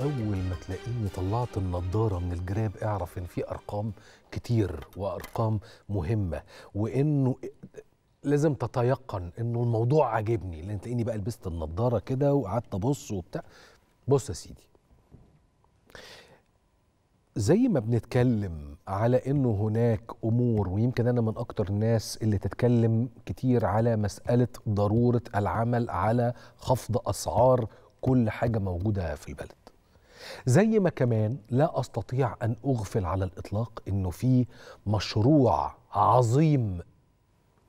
أول ما تلاقيني طلعت النضارة من الجراب اعرف إن في أرقام كتير وأرقام مهمة وإنه لازم تتيقن إنه الموضوع عاجبني لأن تلاقيني بقى لبست النضارة كده وقعدت أبص وبتاع. بص يا سيدي. زي ما بنتكلم على إنه هناك أمور ويمكن أنا من أكتر الناس اللي تتكلم كتير على مسألة ضرورة العمل على خفض أسعار كل حاجة موجودة في البلد. زي ما كمان لا أستطيع أن أغفل على الإطلاق إنه في مشروع عظيم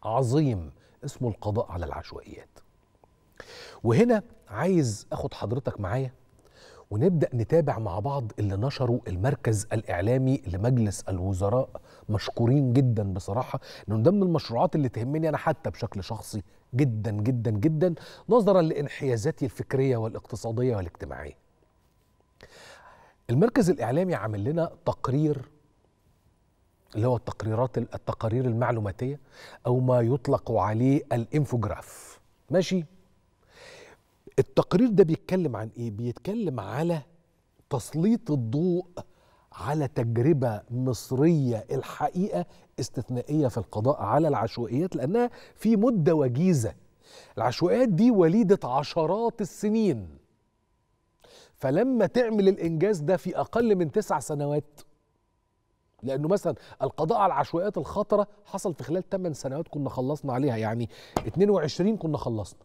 عظيم اسمه القضاء على العشوائيات وهنا عايز أخد حضرتك معايا ونبدأ نتابع مع بعض اللي نشروا المركز الإعلامي لمجلس الوزراء مشكورين جدا بصراحة إنه من ضمن المشروعات اللي تهمني أنا حتى بشكل شخصي جدا جدا جدا نظرا لإنحيازاتي الفكرية والاقتصادية والاجتماعية. المركز الإعلامي عامل لنا تقرير اللي هو التقريرات التقارير المعلوماتية أو ما يطلق عليه الإنفوجراف. ماشي؟ التقرير ده بيتكلم عن إيه بيتكلم على تسليط الضوء على تجربة مصرية الحقيقة استثنائية في القضاء على العشوائيات لأنها في مدة وجيزة العشوائيات دي وليدة عشرات السنين فلما تعمل الإنجاز ده في أقل من تسع سنوات لأنه مثلا القضاء على العشوائيات الخطرة حصل في خلال 8 سنوات كنا خلصنا عليها يعني 22 كنا خلصنا.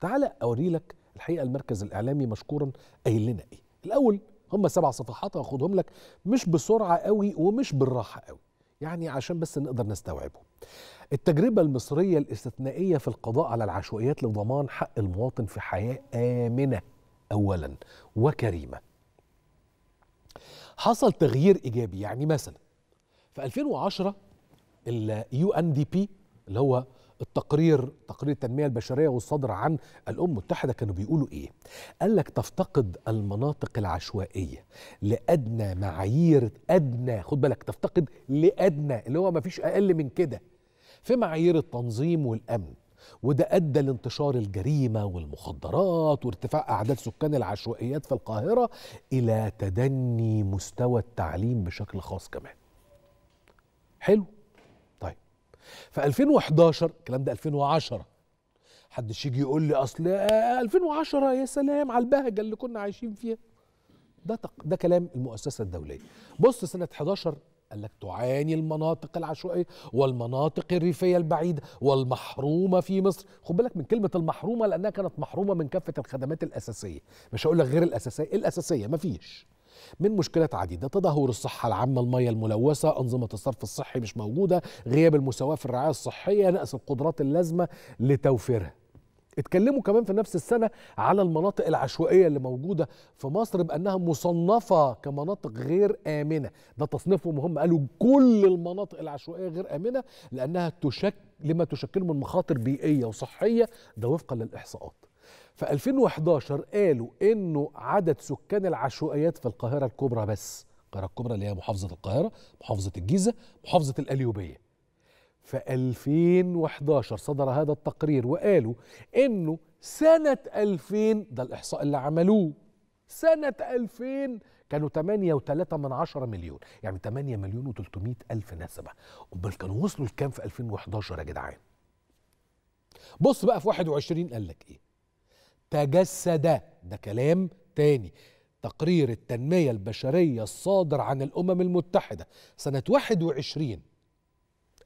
تعالى أوري لك الحقيقة المركز الإعلامي مشكورا قايل لنا إيه. الأول هم سبع صفحات هاخدهم لك مش بسرعة قوي ومش بالراحة قوي يعني عشان بس نقدر نستوعبه التجربة المصرية الاستثنائية في القضاء على العشوائيات لضمان حق المواطن في حياة آمنة. أولا وكريمة حصل تغيير إيجابي يعني مثلا في 2010 اليو إن دي بي اللي هو التقرير تقرير التنمية البشرية والصادر عن الأمم المتحدة كانوا بيقولوا إيه؟ قال لك تفتقد المناطق العشوائية لأدنى معايير أدنى خد بالك تفتقد لأدنى اللي هو ما فيش أقل من كده في معايير التنظيم والأمن وده أدى لانتشار الجريمة والمخدرات وارتفاع أعداد سكان العشوائيات في القاهرة إلى تدني مستوى التعليم بشكل خاص كمان. حلو؟ طيب في 2011 الكلام ده 2010 حدش يجي يقول لي أصل 2010 يا سلام على البهجة اللي كنا عايشين فيها ده. ده كلام المؤسسة الدولية بص سنة 11 قال لك تعاني المناطق العشوائية والمناطق الريفية البعيدة والمحرومة في مصر. خد بالك من كلمة المحرومة لأنها كانت محرومة من كافة الخدمات الأساسية. مش هقول لك غير الأساسية الأساسية مفيش. من مشكلات عديدة تدهور الصحة العامة المياه الملوثة أنظمة الصرف الصحي مش موجودة غياب المساواة في الرعاية الصحية نقص القدرات اللازمة لتوفيرها. اتكلموا كمان في نفس السنة على المناطق العشوائية اللي موجودة في مصر بأنها مصنفة كمناطق غير آمنة. ده تصنيفهم هم قالوا كل المناطق العشوائية غير آمنة لأنها تشك لما تشكل من مخاطر بيئية وصحية. ده وفقا للإحصاءات. في 2011 قالوا إنه عدد سكان العشوائيات في القاهرة الكبرى بس. القاهرة الكبرى اللي هي محافظة القاهرة محافظة الجيزة محافظة القليوبية. في 2011 صدر هذا التقرير وقالوا إنه سنة 2000 ده الإحصاء اللي عملوه سنة 2000 كانوا 8.3 من عشرة مليون يعني 8 مليون و300 ألف نسمة أمال كانوا وصلوا لكام في 2011 يا جدعان؟ بص بقى في 21 قال لك إيه؟ تجسد ده كلام تاني تقرير التنمية البشرية الصادر عن الأمم المتحدة سنة 21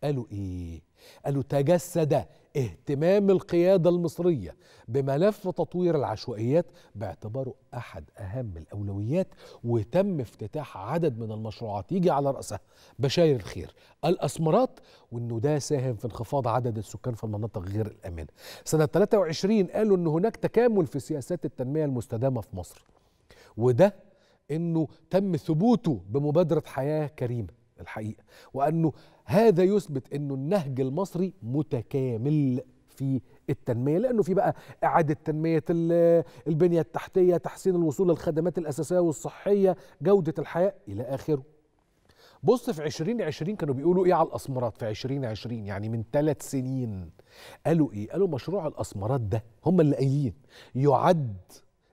قالوا إيه؟ قالوا تجسد اهتمام القيادة المصرية بملف تطوير العشوائيات باعتباره أحد أهم الأولويات وتم افتتاح عدد من المشروعات. يجي على رأسها بشاير الخير. الأسمرات وأنه ده ساهم في انخفاض عدد السكان في المناطق غير الآمنة سنة 23 قالوا أن هناك تكامل في سياسات التنمية المستدامة في مصر. وده أنه تم ثبوته بمبادرة حياة كريمة. الحقيقة وأنه هذا يثبت أنه النهج المصري متكامل في التنمية لأنه في بقى إعادة تنمية البنية التحتية تحسين الوصول للخدمات الأساسية والصحية جودة الحياة إلى آخره. بص في 2020 كانوا بيقولوا إيه على الأسمرات؟ في 2020 يعني من ثلاث سنين. قالوا إيه؟ قالوا مشروع الأسمرات ده هم اللي قايلين يعد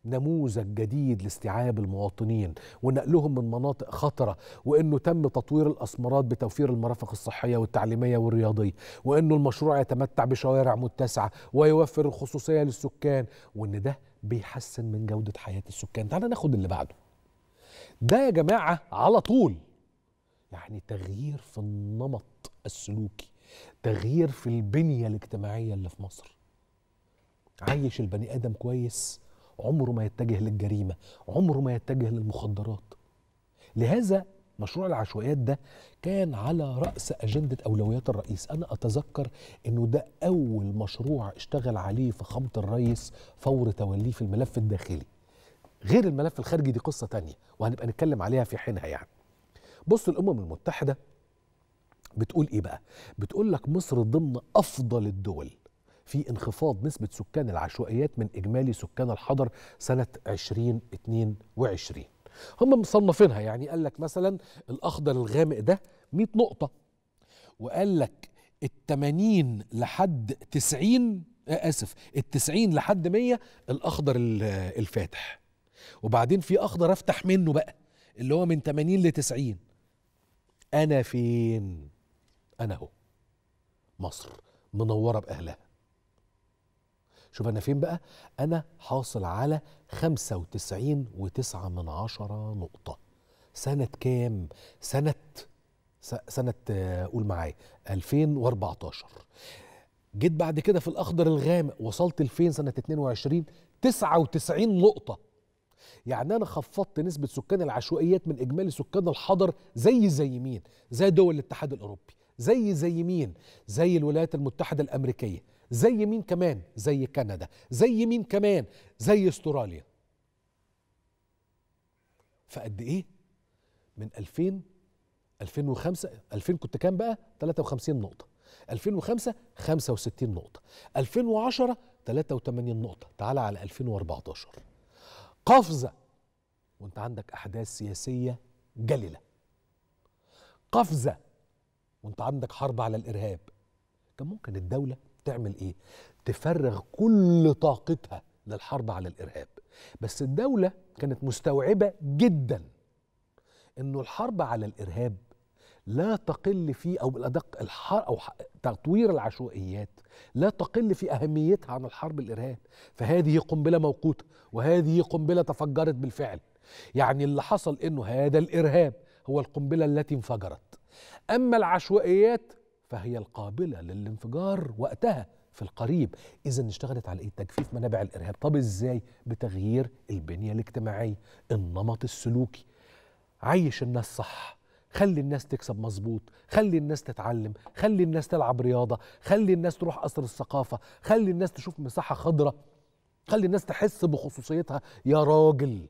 نموذج جديد لاستيعاب المواطنين ونقلهم من مناطق خطرة وأنه تم تطوير الأسمرات بتوفير المرافق الصحية والتعليمية والرياضية وأنه المشروع يتمتع بشوارع متسعة ويوفر الخصوصية للسكان وأن ده بيحسن من جودة حياة السكان. تعال ناخد اللي بعده. ده يا جماعة على طول. يعني تغيير في النمط السلوكي تغيير في البنية الاجتماعية اللي في مصر. عايش البني آدم كويس عمره ما يتجه للجريمة عمره ما يتجه للمخدرات. لهذا مشروع العشوائيات ده كان على رأس أجندة أولويات الرئيس. أنا أتذكر أنه ده أول مشروع اشتغل عليه فخامة الرئيس فور توليه في الملف الداخلي. غير الملف الخارجي دي قصة تانية وهنبقى نتكلم عليها في حينها يعني. بص الأمم المتحدة بتقول إيه بقى؟ بتقول لك مصر ضمن أفضل الدول. في انخفاض نسبة سكان العشوائيات من إجمالي سكان الحضر سنة 2022 هم مصنفينها يعني قال لك مثلا الأخضر الغامق ده 100 نقطة وقال لك ال 80 لحد 90 آسف ال 90 لحد 100 الأخضر الفاتح. وبعدين في أخضر أفتح منه بقى اللي هو من 80 ل 90 أنا فين؟ أنا أهو. مصر منورة بأهلها. شوف أنا فين بقى؟ أنا حاصل على خمسة وتسعين وتسعة من عشرة نقطة. سنة كام؟ سنة سنة قول معايا 2014 جيت بعد كده في الأخضر الغامق وصلت لفين؟ سنة 22 99 نقطة. يعني أنا خفضت نسبة سكان العشوائيات من إجمالي سكان الحضر زي زي مين؟ زي دول الاتحاد الأوروبي. زي زي مين؟ زي الولايات المتحدة الأمريكية. زي مين كمان؟ زي كندا زي مين كمان؟ زي استراليا. فقد إيه؟ من 2000 2005 2000 كنت كام بقى؟ 53 نقطة. 2005 65 نقطة. 2010 83 نقطة. تعال على 2014 قفزة. وانت عندك أحداث سياسية جللة قفزة. وانت عندك حرب على الإرهاب. كان ممكن الدولة تعمل إيه؟ تفرغ كل طاقتها للحرب على الإرهاب. بس الدولة كانت مستوعبة جدا إنه الحرب على الإرهاب لا تقل في أو بالادق الحر أو تطوير العشوائيات لا تقل في أهميتها عن الحرب الإرهاب. فهذه قنبلة موقوتة وهذه قنبلة تفجرت بالفعل. يعني اللي حصل إنه هذا الإرهاب هو القنبلة التي انفجرت. أما العشوائيات فهي القابلة للانفجار وقتها في القريب. اذا اشتغلت على إيه؟ تجفيف منابع الإرهاب. طب إزاي؟ بتغيير البنية الاجتماعيه النمط السلوكي. عيش الناس صح. خلي الناس تكسب مظبوط. خلي الناس تتعلم. خلي الناس تلعب رياضة. خلي الناس تروح قصر الثقافة. خلي الناس تشوف مساحة خضراء. خلي الناس تحس بخصوصيتها. يا راجل.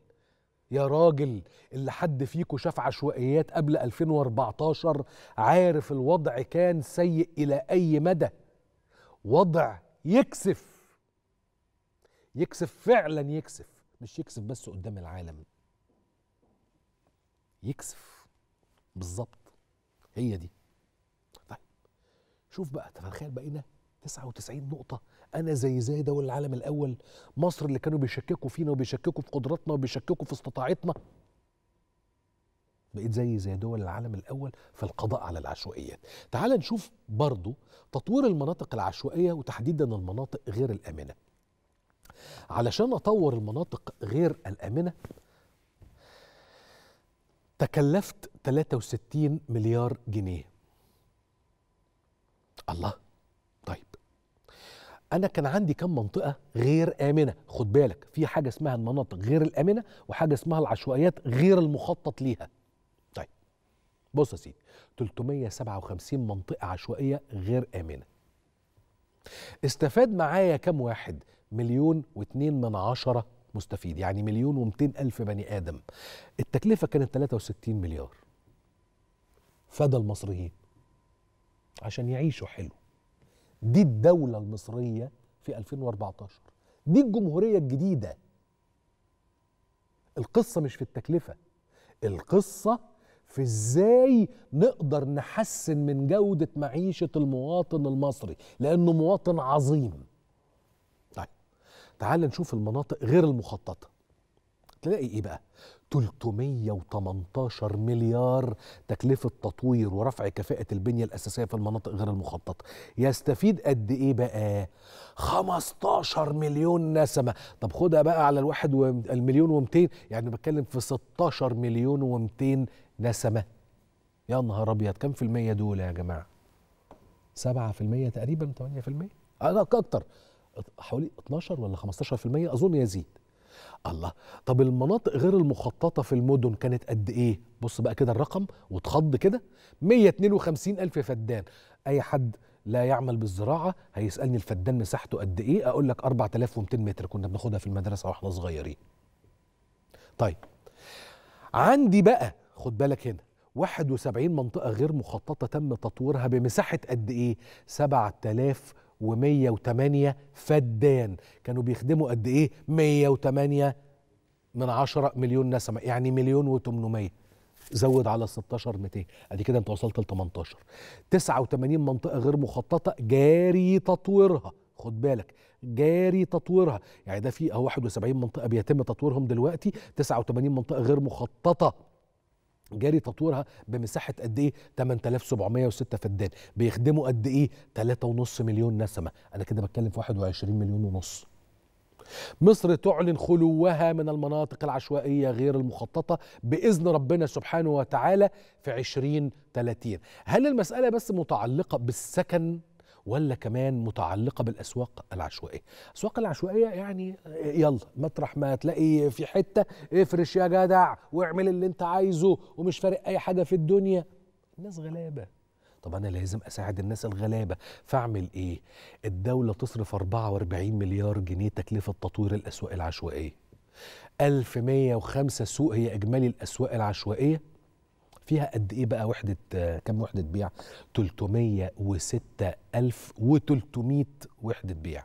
يا راجل اللي حد فيكم شاف عشوائيات قبل 2014 عارف الوضع كان سيء إلى أي مدى. وضع يكسف. يكسف فعلا يكسف. مش يكسف بس قدام العالم. يكسف. بالظبط هي دي. طيب شوف بقى. تخيل بقينا 99 نقطة. أنا زي زي دول العالم الأول. مصر اللي كانوا بيشككوا فينا وبيشككوا في قدراتنا وبيشككوا في استطاعتنا. بقيت زي زي دول العالم الأول في القضاء على العشوائيات. تعال نشوف برضو تطوير المناطق العشوائية وتحديدا المناطق غير الآمنة. علشان أطور المناطق غير الآمنة تكلفت 63 مليار جنيه. الله! طيب. أنا كان عندي كم منطقة غير آمنة. خد بالك في حاجة اسمها المناطق غير الآمنة وحاجة اسمها العشوائيات غير المخطط ليها. طيب بص يا سيدي 357 منطقة عشوائية غير آمنة. استفاد معايا كم واحد؟ مليون واتنين من عشرة مستفيد يعني مليون ومتين ألف بني آدم. التكلفة كانت 63 مليار. فدى المصريين عشان يعيشوا حلو. دي الدولة المصرية في 2014 دي الجمهورية الجديدة. القصة مش في التكلفة. القصة في إزاي نقدر نحسن من جودة معيشة المواطن المصري لأنه مواطن عظيم. طيب تعال نشوف المناطق غير المخططة. تلاقي إيه بقى؟ 318 مليار تكلفة تطوير ورفع كفاءة البنية الأساسية في المناطق غير المخططة يستفيد قد إيه بقى؟ 15 مليون نسمة. طب خدها بقى على الواحد والمليون و200 يعني بتكلم في 16 مليون و200 نسمة. يا نهار أبيض كم في المية دول يا جماعة؟ 7% تقريبا 8% أنا أكتر. حوالي 12 ولا 15% أظن يزيد. الله طب المناطق غير المخططة في المدن كانت قد إيه؟ بص بقى كده الرقم وتخض كده 152 ألف فدان أي حد لا يعمل بالزراعة هيسألني الفدان مساحته قد إيه؟ أقول لك 4200 متر كنا بناخدها في المدرسة وإحنا صغيرين. طيب عندي بقى خد بالك هنا 71 منطقة غير مخططة تم تطويرها بمساحة قد إيه؟ 7108 فدان. كانوا بيخدموا قد إيه؟ 108 من 10 مليون نسمة يعني مليون و800 زود على 16 200 أدي كده أنت وصلت ل 18 89 منطقة غير مخططة جاري تطويرها. خد بالك جاري تطويرها. يعني ده في أهو 71 منطقة بيتم تطويرهم دلوقتي. 89 منطقة غير مخططة. جاري تطويرها بمساحة قد إيه؟ 8706 فدان بيخدموا قد إيه؟ 3.5 مليون نسمة. أنا كده بتكلم في 21 مليون ونص. مصر تعلن خلوها من المناطق العشوائية غير المخططة بإذن ربنا سبحانه وتعالى في 2030 هل المسألة بس متعلقة بالسكن؟ ولا كمان متعلقة بالأسواق العشوائية؟ الأسواق العشوائية يعني يلا مطرح ما تلاقي في حتة افرش يا جدع واعمل اللي انت عايزه ومش فارق أي حاجة في الدنيا. الناس غلابة. طب أنا لازم أساعد الناس الغلابة. فأعمل إيه؟ الدولة تصرف 44 مليار جنيه تكلفة تطوير الأسواق العشوائية. 1105 سوق هي إجمالي الأسواق العشوائية. فيها قد إيه بقى وحدة كم وحدة بيع؟ 306300 وحدة بيع.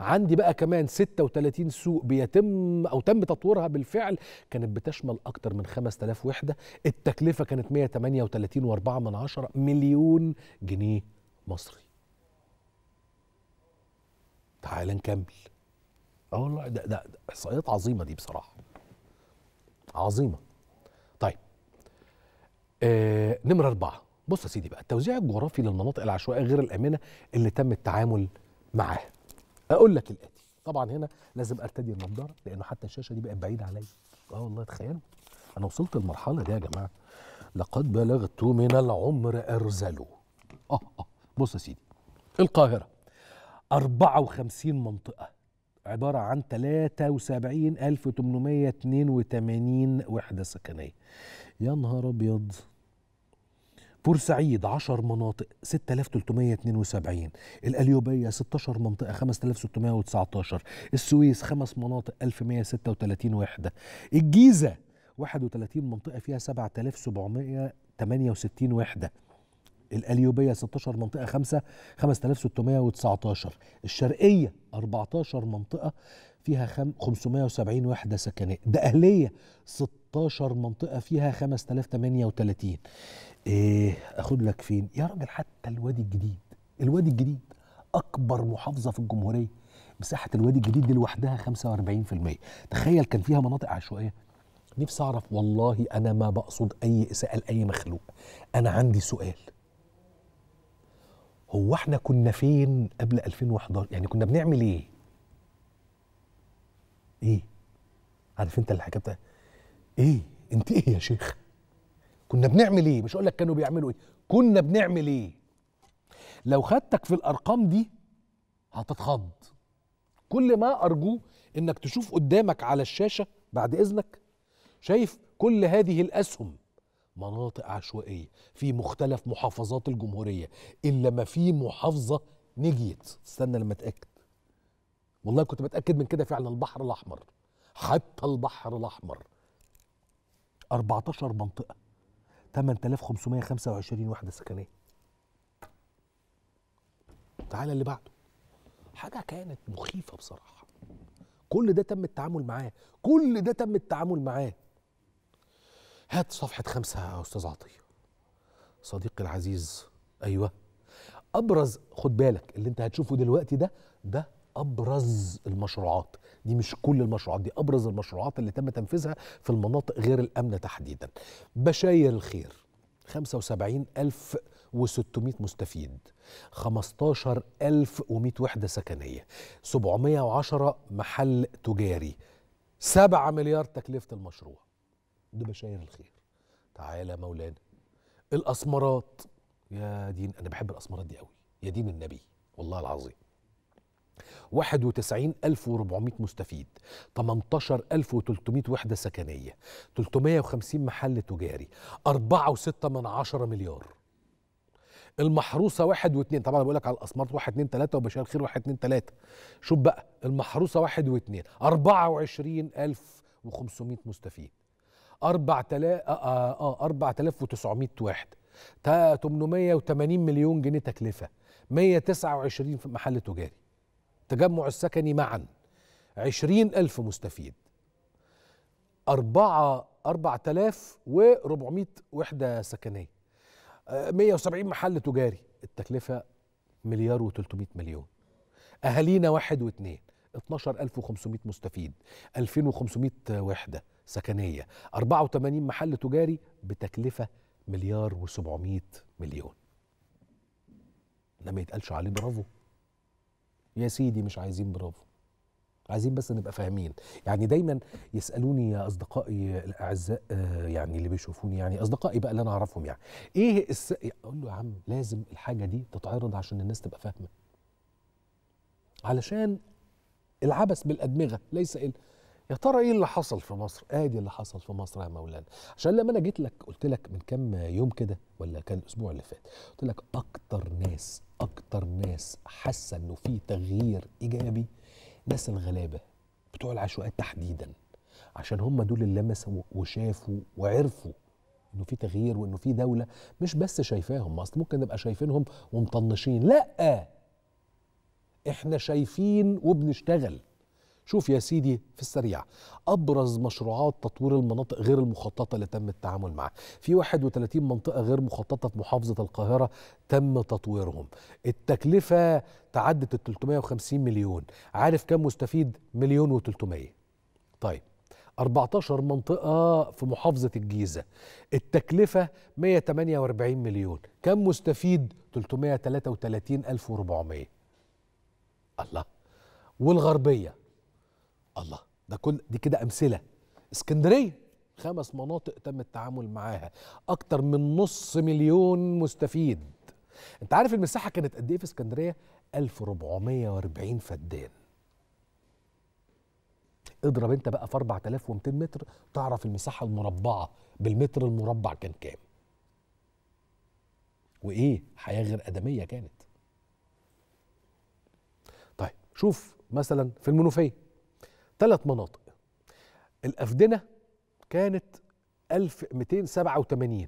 عندي بقى كمان 36 سوق بيتم أو تم تطويرها بالفعل كانت بتشمل أكتر من 5000 وحدة. التكلفة كانت 138.4 من عشرة مليون جنيه مصري. تعال نكمل. آه والله ده ده ده احصائيات عظيمة دي بصراحة. عظيمة. آه نمرة أربعة. بص يا سيدي بقى التوزيع الجغرافي للمناطق العشوائية غير الآمنة اللي تم التعامل معاها. أقول لك الآتي. طبعا هنا لازم أرتدي النضارة لأنه حتى الشاشة دي بقت بعيدة عليا. آه والله تخيلوا. أنا وصلت المرحلة دي يا جماعة. لقد بلغت من العمر أرزل آه آه. بص يا سيدي. القاهرة 54 منطقة. عبارة عن 73882 وحدة سكنية. يا نهار أبيض. بورسعيد 10 مناطق 6372 القليوبية 16 منطقة 5619 السويس خمس مناطق 1136 وحدة. الجيزة 31 منطقة فيها 7768 وحدة. القليوبية 16 منطقة 5 5619 الشرقية 14 منطقة فيها خم 570 وحدة سكنية. دقهلية 16 منطقة فيها 5038 إيه أخد لك فين؟ يا راجل حتى الوادي الجديد. الوادي الجديد أكبر محافظة في الجمهورية. مساحة الوادي الجديد دي لوحدها 45% تخيل كان فيها مناطق عشوائية. نفسي أعرف والله أنا ما بقصد أي إساءة لأي مخلوق. أنا عندي سؤال. هو إحنا كنا فين قبل 2011 يعني كنا بنعمل إيه؟ إيه؟ عارف أنت الحكاية بتاع إيه؟ أنت إيه يا شيخ؟ كنا بنعمل إيه؟ مش أقول لك كانوا بيعملوا إيه. كنا بنعمل إيه؟ لو خدتك في الأرقام دي هتتخض. كل ما ارجوه إنك تشوف قدامك على الشاشة بعد إذنك شايف كل هذه الأسهم. مناطق عشوائية في مختلف محافظات الجمهورية إلا ما في محافظة نجيت. استنى لما أتأكد. والله كنت بتأكد من كده فعلا البحر الأحمر. حتى البحر الأحمر. 14 منطقة. 8525 وحدة سكنية. تعالى اللي بعده. حاجة كانت مخيفة بصراحة. كل ده تم التعامل معاه. كل ده تم التعامل معاه. هات صفحة خمسة يا أستاذ عطية. صديقي العزيز. أيوة. أبرز خد بالك اللي أنت هتشوفه دلوقتي ده ده أبرز المشروعات. دي مش كل المشروعات دي أبرز المشروعات اللي تم تنفيذها في المناطق غير الأمنة تحديدا. بشاير الخير 75600 مستفيد 15100 وحدة سكنية 710 محل تجاري 7 مليار تكلفة المشروع. ده بشاير الخير. تعالى مولانا. الأسمرات. يا دين أنا بحب الأسمرات دي قوي. يا دين النبي والله العظيم. 91400 مستفيد 18300 وحدة سكنية 350 محل تجاري 4.6 من عشرة مليار. المحروسة واحد واثنين طبعا بقول لك على الأسمارت واحد اتنين تلاتة وبشار الخير واحد اتنين تلاتة. شوف بقى المحروسة واحد واثنين 24500 مستفيد. 4000 آه آه 4900 واحد. 880 مليون جنيه تكلفة. 129 في محل تجاري. التجمع السكني معا. عشرين ألف مستفيد. أربعة أربعة آلاف وربعمائة وحدة سكنية. مية وسبعين محل تجاري. التكلفة مليار وتلتمائة مليون. أهالينا واحد واثنين. 12500 مستفيد. 2500 وحدة سكنية. 84 محل تجاري بتكلفة مليار و700 مليون. ده ما يتقالش عليه برافو. يا سيدي مش عايزين برافو. عايزين بس نبقى فاهمين. يعني دايما يسألوني يا أصدقائي الأعزاء آه يعني اللي بيشوفوني يعني أصدقائي بقى اللي أنا أعرفهم يعني. إيه الس... أقول له يا عم لازم الحاجة دي تتعرض عشان الناس تبقى فاهمة. علشان العبث بالأدمغة ليس إل... يا ترى إيه اللي حصل في مصر؟ ادي اللي حصل في مصر يا مولانا؟ عشان لما أنا جيت لك قلت لك من كام يوم كده ولا كان الأسبوع اللي فات قلت لك أكتر ناس أكتر ناس حاسة إنه في تغيير إيجابي ناس الغلابة بتوع العشوائيات تحديدا. عشان هم دول اللي لمسوا وشافوا وعرفوا إنه في تغيير وإنه في دولة مش بس شايفاهم أصل ممكن نبقى شايفينهم ومطنشين لأ! إحنا شايفين وبنشتغل. شوف يا سيدي في السريع. أبرز مشروعات تطوير المناطق غير المخططة اللي تم التعامل معها. في 31 منطقة غير مخططة في محافظة القاهرة تم تطويرهم. التكلفة تعدت ال 350 مليون. عارف كم مستفيد؟ مليون و300 طيب 14 منطقة في محافظة الجيزة. التكلفة 148 مليون. كم مستفيد؟ 333400 الله. والغربية. الله. ده كل دي كده أمثلة. اسكندرية خمس مناطق تم التعامل معاها. أكتر من نص مليون مستفيد. أنت عارف المساحة كانت قد إيه في اسكندرية؟ 1440 فدان. اضرب أنت بقى في 4200 متر تعرف المساحة المربعة بالمتر المربع كان كام. وإيه؟ حياة غير آدمية كانت. طيب شوف مثلا في المنوفية. ثلاث مناطق. الأفدنة كانت 1287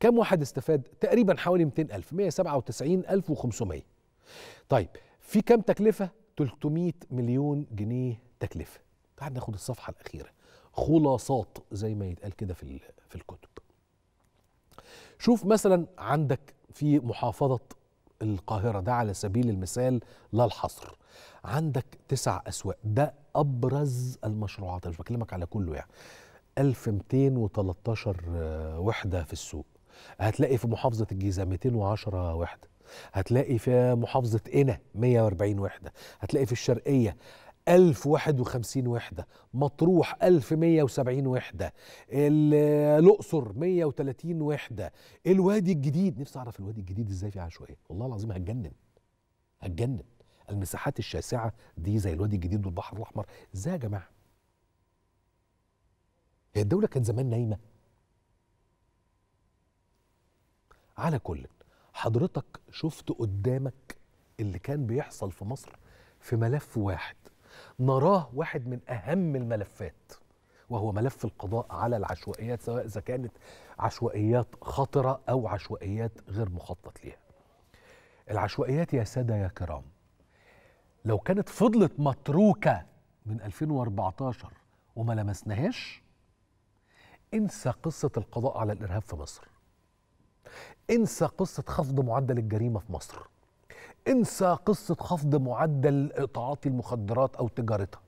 كم واحد استفاد؟ تقريبا حوالي 200 ألف 197 ألف و500 طيب في كم تكلفة؟ 300 مليون جنيه تكلفة. تعال ناخد الصفحة الأخيرة. خلاصات زي ما يتقال كده في في الكتب. شوف مثلا عندك في محافظة القاهرة ده على سبيل المثال لا الحصر عندك تسع أسواق. ده أبرز المشروعات أنا مش بكلمك على كله يعني. 1213 وحدة في السوق. هتلاقي في محافظة الجيزة 210 وحدة. هتلاقي في محافظة قنا 140 وحدة. هتلاقي في الشرقية 1051 وحدة. مطروح 1170 وحدة. الأقصر 130 وحدة. الوادي الجديد. نفسي أعرف الوادي الجديد إزاي فيه عشوائية. والله العظيم هتجنن. هتجنن. المساحات الشاسعة دي زي الوادي الجديد والبحر الأحمر. إزاي يا جماعة؟ هي الدولة كانت زمان نايمة. على كل حضرتك شفت قدامك اللي كان بيحصل في مصر؟ في ملف واحد نراه واحد من أهم الملفات وهو ملف القضاء على العشوائيات سواء إذا كانت عشوائيات خطرة أو عشوائيات غير مخطط ليها. العشوائيات يا سادة يا كرام لو كانت فضلت متروكة من 2014 وما لمسناهاش انسى قصة القضاء على الإرهاب في مصر. انسى قصة خفض معدل الجريمة في مصر. انسى قصة خفض معدل تعاطي المخدرات أو تجارتها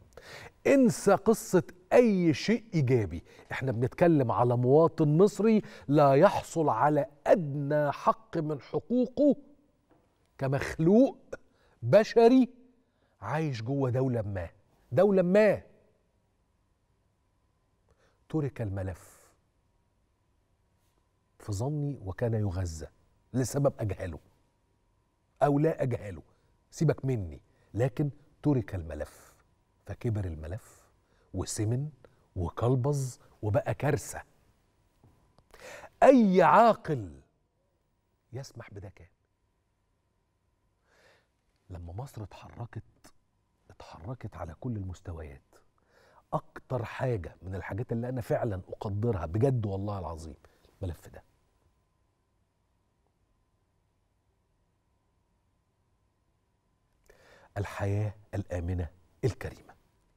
انسى قصة أي شيء إيجابي إحنا بنتكلم على مواطن مصري لا يحصل على أدنى حق من حقوقه كمخلوق بشري عايش جوه دولة ما. دولة ما. ترك الملف في ظني وكان يغذى لسبب أجهله أو لا أجهله. سيبك مني. لكن ترك الملف فكبر الملف وسمن وكلبز وبقى كارثة. أي عاقل يسمح بده كان. لما مصر اتحركت اتحركت على كل المستويات. أكتر حاجة من الحاجات اللي أنا فعلا أقدرها بجد والله العظيم الملف ده. الحياة الآمنة الكريمة.